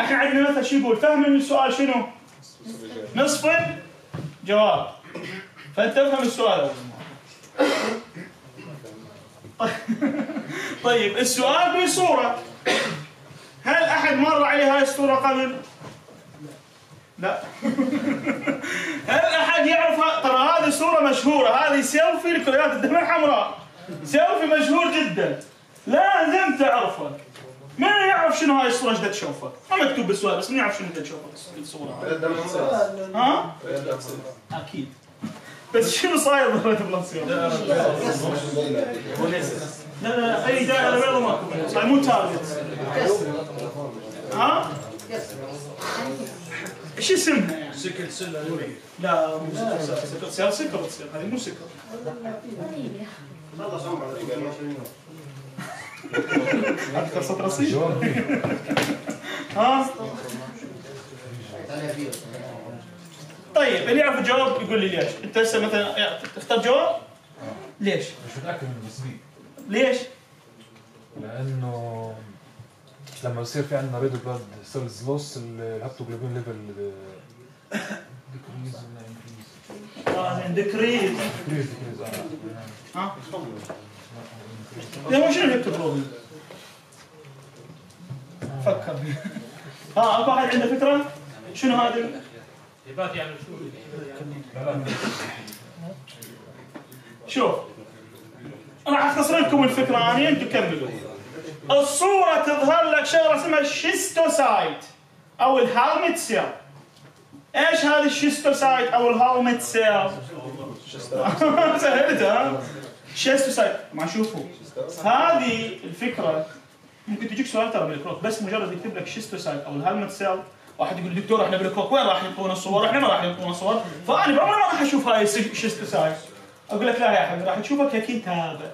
إحنا عندنا مثلا شو يقول؟ فهم من السؤال شنو؟ نصف جواب. فأنت افهم السؤال. طيب السؤال بصورة هل أحد مر عليه هاي الصورة قبل؟ لا. هل أحد يعرف ترى هذه صورة مشهورة. هذه سيلفي لكريات الدم الحمراء. سيلفي مشهور جدا. لازم تعرفه. من يعرف شنو هاي الصورة إيش تشوفها؟ ما مكتوب بالسؤال بس من يعرف شنو تشوفها الصورة هاي؟ ها؟ أكيد بس شنو صاير ضربة بلانسيون؟ لا لا لا أي دائرة بيضاء ماكو هاي مو تارجت ها؟ إيش اسمها يعني؟ سكل سل لا مو سكر سكر سكر سكر سكر هذه مو سكر أكثر ها طيب اللي يعرف الجواب يقول لي ليش انت هسه مثلا يعني تختار جواب ليش مش متاكد من التسبيق ليش لأنه لما يصير في عندنا red blood cells loss ال haptoglobin level decrease آه decrease decrease decrease ها هو شنو ال haptoglobin فكر فيه. ها اكو احد عنده فكره شنو هذا شوف راح اختصر لكم الفكرة اني أنتم كملوا الصورة تظهر لك شغلة اسمها ال schistocyte أو ال helmet cell إيش هذه ال schistocyte أو ال helmet cell سهلتها. schistocyte ما شوفوا هذه الفكرة. ممكن تجيك سؤال ترى بال CROQ بس مجرد يكتب لك schistocyte أو ال helmet cell واحد يقول دكتور إحنا بال CROQ وين راح ينطونا الصور؟ إحنا ما راح ينطونا الصور. فأنا بعمري ما راح أشوف هاي ال schistocyte أقول لك لا يا حبيبي راح تشوفها ككتابه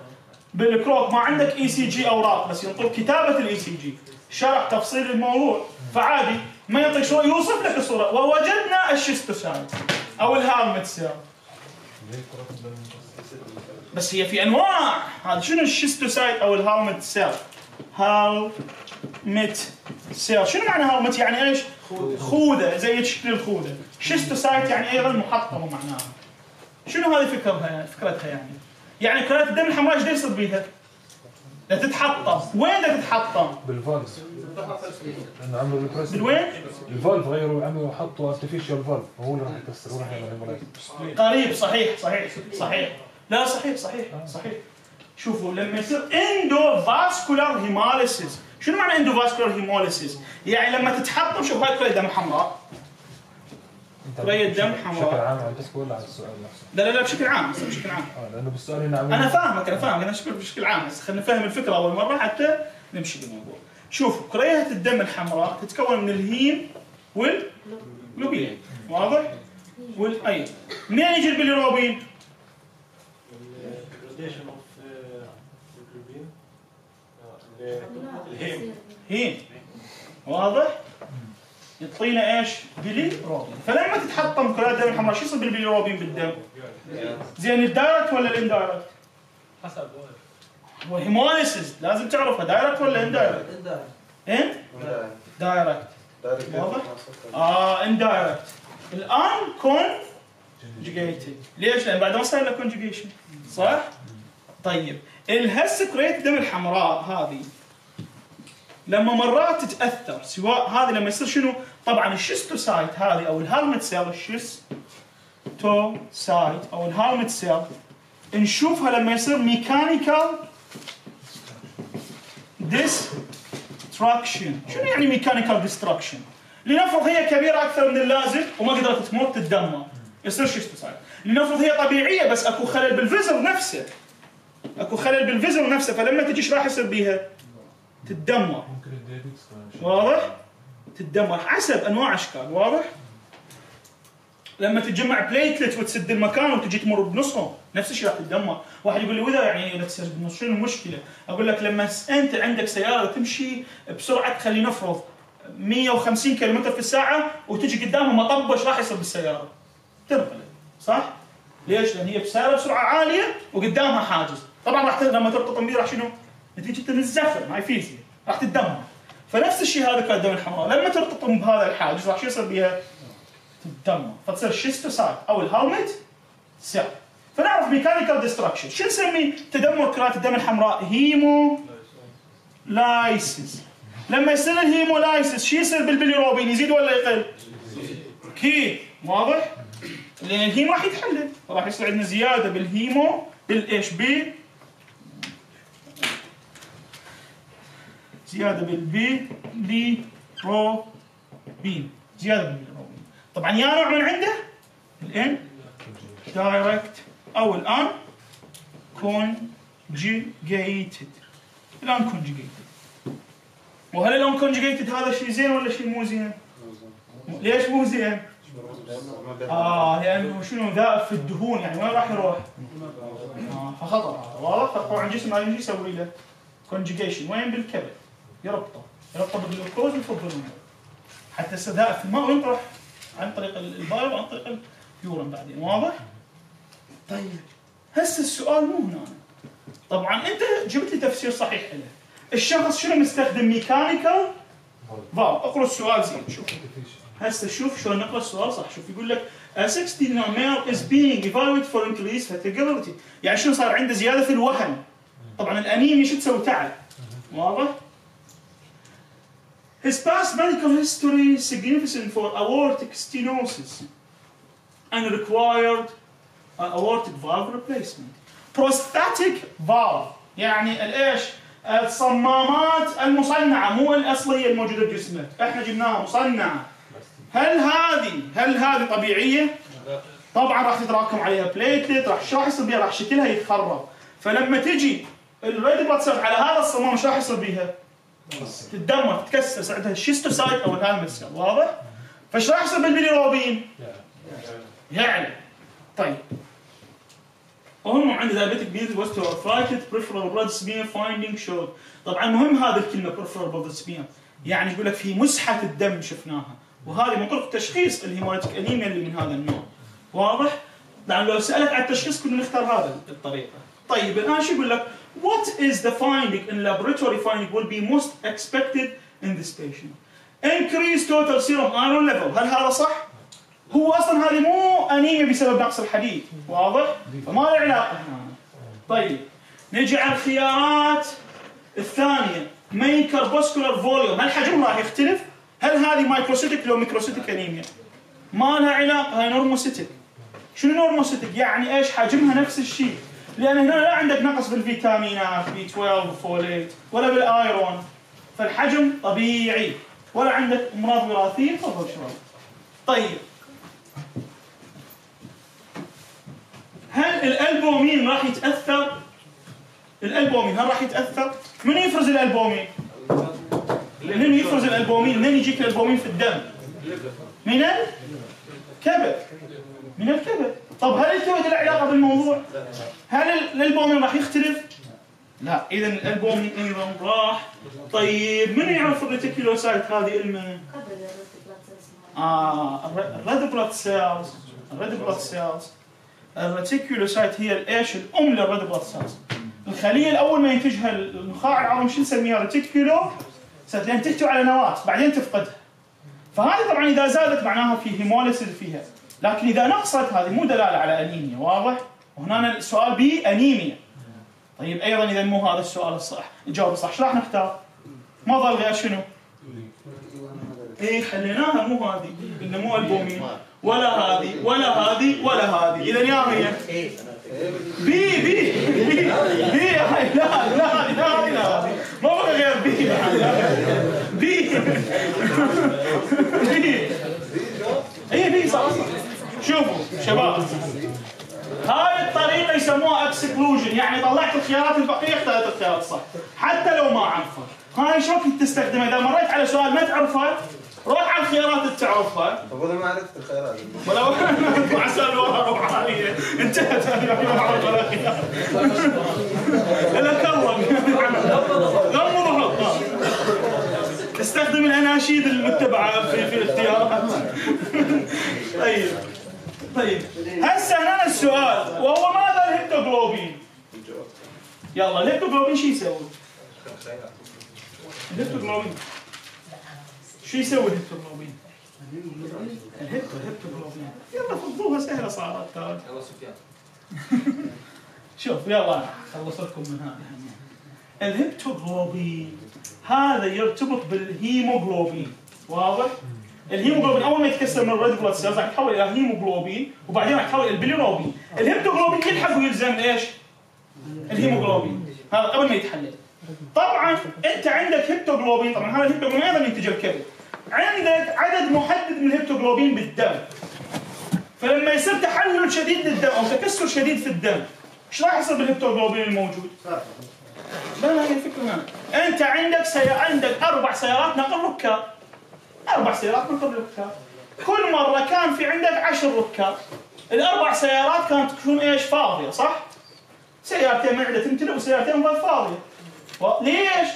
بال CROQ ما عندك ECG أوراق بس ينطوك كتابة ال ECG شرح تفصيل الموضوع. فعادي ما يعطيك صوره يوصف لك الصورة. ووجدنا ال schistocyte أو ال helmet cell بس هي في أنواع. هذا شنو ال schistocyte أو ال helmet cell؟ helmet cell. شنو معنى helmet يعني إيش؟ خوذة. زي شكل الخوذة. schistocyte يعني أيضا محطمه معناها شنو هذه فكرتها فكرتها يعني؟ يعني كرات الدم الحمراء إيش يصير بيها؟ لا تتحطم. وين بدها تتحطم؟ بال valve لأنه عملوا replace بالوين؟ ال valve غيروا عملوا حطوا artificial valve هو اللي راح يكسر هو راح قريب صحيح صحيح صحيح. لا صحيح صحيح صحيح شوفوا لما يصير intravascular hemolysis شنو معنى intravascular hemolysis؟ يعني لما تتحطم شوف هاي كرة دم حمراء كرية دم حمراء. بشكل عام عم تحكي ولا على السؤال نفسه؟ لا لا لا بشكل عام بشكل عام آه لأنه بالسؤال هنا عم أنا فاهمك أنا فاهمك أنا بشكل بشكل عام بس خلينا نفهم الفكرة أول مرة حتى نمشي بالموضوع شوفوا كريات الدم الحمراء تتكون من ال heme وال globin واضح؟ وال اي منين يجي ال bilirubin؟ heme واضح؟ يعطينا إيش؟ بيلي روبين. فلما تتحطم كريات الدم الحمراء. شو يصير بالبيلي روبين بالدم؟ زين ال direct ولا ال indirect؟ حسب. هو hemolysis لازم تعرفها direct ولا indirect؟ indirect واضح؟ آه indirect ال unconjugated ليش؟ لأن بعد ما صار له conjugation صح؟ طيب. الهسه كريت الدم الحمراء هذه لما مرات تتأثر سواء هذه لما يصير شنو؟ طبعا ال schistocyte هذه أو ال helmet cell ال schistocyte أو ال helmet cell نشوفها لما يصير mechanical destruction شنو يعني mechanical destruction لنفرض هي كبيرة أكثر من اللازم وما قدرت تفوت تتدمر يصير schistocyte لنفرض هي طبيعية بس أكو خلل بال vessel نفسه. اكو خلل بال vessel نفسه فلما تجي راح يصير بيها؟ تتدمر. واضح؟ تتدمر حسب انواع أشكال واضح؟ لما تتجمع بليتلت وتسد المكان وتجي تمر بنصهم نفس الشيء راح تتدمر، واحد يقول لي وإذا يعني إذا تسد بنص شنو المشكلة؟ أقول لك لما أنت عندك سيارة تمشي بسرعة خلينا نفرض 150 كم في الساعة وتجي قدامها مطب إيش راح يصير بالسيارة؟ تنقلب صح؟ ليش؟ لأن هي بسيارة بسرعة عالية وقدامها حاجز، طبعا راح لما ترتطم بيه راح شنو؟ نتيجة الزفر هاي فيزياء راح تتدمر فنفس الشيء هذا كرات الدم الحمراء لما ترتطم بهذا الحاجز راح شو يصير بيها؟ تتدمر فتصير schistocyte أو ال helmet cell. فنعرف mechanical destruction شو نسمي تدمر كرات الدم الحمراء. hemolysis. لما يصير ال hemolysis شو يصير بالبيليروبين يزيد ولا يقل؟ أكيد واضح؟ لأن ال heme راح يتحلل. راح يصير عندنا زيادة بال heme بالإيش؟ بال زياده بالبي ليروبين زياده بالبيليروبين طبعا يا نوع من عنده ال indirect أو ال unconjugated ال unconjugated وهل ال unconjugated هذا شيء زين ولا شيء مو زين؟ ليش مو زين؟ آه لأنه شنو ذائب في الدهون يعني وين راح يروح؟ آه فخطر هذا واضح؟ فطبعا الجسم هذا إيش يسوي له؟ conjugation وين بالكبد؟ يربطه يربطه بالجلوكوز ويفضل بالماء حتى في الماء وينطرح عن طريق ال bile وعن طريق ال urine بعدين. واضح؟ طيب. هسه السؤال مو هنا. طبعا أنت جبت لي تفسير صحيح له. الشخص شنو مستخدم؟ mechanical؟ valve اقرا السؤال زين. شوف. هسه شوف شلون نقرأ السؤال صح. شوف يقول لك a 16 male is being evaluated for increased fatiguability يعني شنو صار؟ عنده زيادة في الوهن. طبعا الأنيميا شو تسوي؟ تعب. واضح؟ His past medical history is significant for aortic stenosis and required uh, aortic valve replacement. Prosthetic valve يعني الإيش؟ الصمامات المصنعة مو الأصلية الموجودة بجسمك، إحنا جبناها مصنعة. هل هذه هل هذه طبيعية؟ طبعا راح تتراكم عليها platelet راح شو راح يصير بيها؟ راح شكلها يتخرب. فلما تجي ال red blood على هذا الصمام شو راح يصير بيها؟ تتدمر تتكسر عندها ال schistocyte أو ال helmet cell واضح؟ فايش راح يصير بالبيليروبين؟ يعلى طيب. وهم عند diabetic بس osteoarthritis peripheral blood smear finding showed طبعا مهم هذه الكلمة peripheral blood smear. يعني يقول لك في مسحة الدم شفناها. وهذه من طرق تشخيص ال hemolytic anemia اللي من هذا النوع. واضح؟ طبعا لو سألك عن التشخيص كنا نختار هذا الطريقة. طيب الآن شو يقول لك؟ What is the finding in laboratory finding will be most expected in this patient increase total serum iron level هل هذا صح؟ هو أصلا هذه مو أنيميا بسبب نقص الحديد واضح؟ فما له علاقة هنا طيب نجي على الخيارات الثانية mean corpuscular volume هل حجمه راح يختلف؟ هل هذه microcytic لو macrocytic anemia؟ ما لها علاقة هاي normocytic شنو normocytic؟ يعني إيش حجمها نفس الشيء لأن هنا لا عندك نقص بالفيتامينات B12 و folate ولا بال iron فالحجم طبيعي ولا عندك أمراض وراثية تفضل شباب طيب هل الألبومين راح يتأثر؟ الألبومين هل راح يتأثر؟ من يفرز الألبومين؟ من يفرز الألبومين؟ من يجيك الألبومين في الدم؟ من الكبد من الكبد طب هل الكبد له علاقة بالموضوع؟ هل الالبومين راح يختلف؟ لا إذا الالبومين أيضا راح طيب من يعرف ال reticulocyte هذه المن؟ آه ال red blood cells ال red blood cells ال reticulocyte هي الإيش الأم لل red blood cells الخلية الأول ما ينتجها النخاع العظمي شو نسميها reticulo لأن تحتوي على نواة بعدين تفقدها فهذه طبعا إذا زادت معناها في hemolysis فيها لكن إذا نقصت هذه مو دلالة على أنيميا واضح؟ وهنا السؤال بي أنيميا. طيب أيضا إذا مو هذا السؤال الصح الجواب الصح إيش راح نختار؟ ما ظل غير شنو؟ إيه خليناها مو هذه إنه مو ألبومين ولا هذه ولا هذه ولا هذه. إذا يا هي B B B لا لا لا لا. ما بقى غير B. B. B. شباب. هاي الطريقة يسموها exclusion يعني طلعت الخيارات البقية اخترت الخيارات الصح. حتى لو ما اعرفها هاي شلون كنت تستخدمها؟ إذا مريت على سؤال ما تعرفها روح على الخيارات اللي تعرفها. طب أنا ما عرفت الخيارات. ولو مع سؤال روح علي. انتهت. ما اعرف ولا خيار لا كرم غمض وحط استخدم الأناشيد المتبعة في في الاختيارات طيب. طيب هسه هنا السؤال وهو ماذا الهيبتوجلوبين؟ يلا الهيبتوجلوبين شو يسوي؟ الهيبتوجلوبين شو يسوي ال haptoglobin؟ ال hapto ال haptoglobin يلا فضوها سهلة صارت ترى يلا سفيان شوف يلا خلص لكم من هذه ال haptoglobin هذا يرتبط بالهيموغلوبين واضح؟ الهيموغلوبين أول ما يتكسر من ال red blood cells راح يتحول إلى هيموغلوبين وبعدين راح يتحول إلى البيليروبين ال haptoglobin يلحق ويلزم إيش؟ الهيموغلوبين هذا قبل ما يتحلل. طبعا أنت عندك haptoglobin طبعا هذا ال haptoglobin أيضا ينتج الكبد. عندك عدد محدد من ال haptoglobin بالدم. فلما يصير تحلل شديد للدم أو تكسر شديد في الدم إيش راح يصير بال haptoglobin الموجود؟ لا لا هي الفكرة هنا. أنت عندك سي... عندك أربع سيارات نقل ركاب. أربع سيارات نقل ركاب كل مرة كان في عندك عشر ركاب الأربع سيارات كانت تكون إيش فاضية صح؟ سيارتين من عندها تمتلئ وسيارتين ظل فاضية و... ليش؟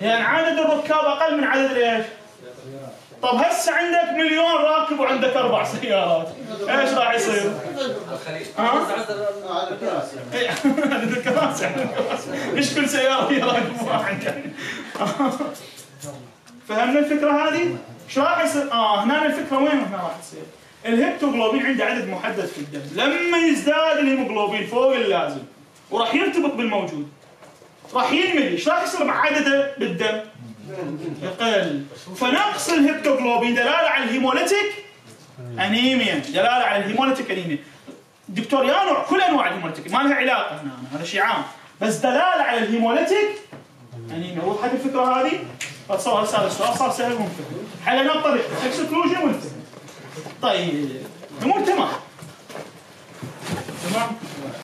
لأن عدد الركاب أقل من عدد الايش؟ طب هسه عندك مليون راكب وعندك أربع سيارات إيش راح يصير؟ ها؟ عدد الكراسي مش كل سيارة فيها راكب واحد يعني فهمنا الفكرة هذه؟ إيش راح يصير؟ آه هنا الفكرة وين هنا راح تصير؟ ال haptoglobin عنده عدد محدد في الدم، لما يزداد الهيموغلوبين فوق اللازم وراح يرتبط بالموجود راح ينملي، إيش راح يصير مع عدده بالدم؟ يقل فنقص ال haptoglobin دلالة على ال hemolytic anemia، دلالة على ال hemolytic anemia دكتور يا نوع كل أنواع ال hemolytic ما لها علاقة هنا هذا شيء عام بس دلالة على ال hemolytic يعني وضحت الفكرة هذه؟ أتصور هسه هذا السؤال؟ صار سهل وممتع حلنا بطريقه اكسكلوجن وانتهى طيب الأمور تمام. تمام؟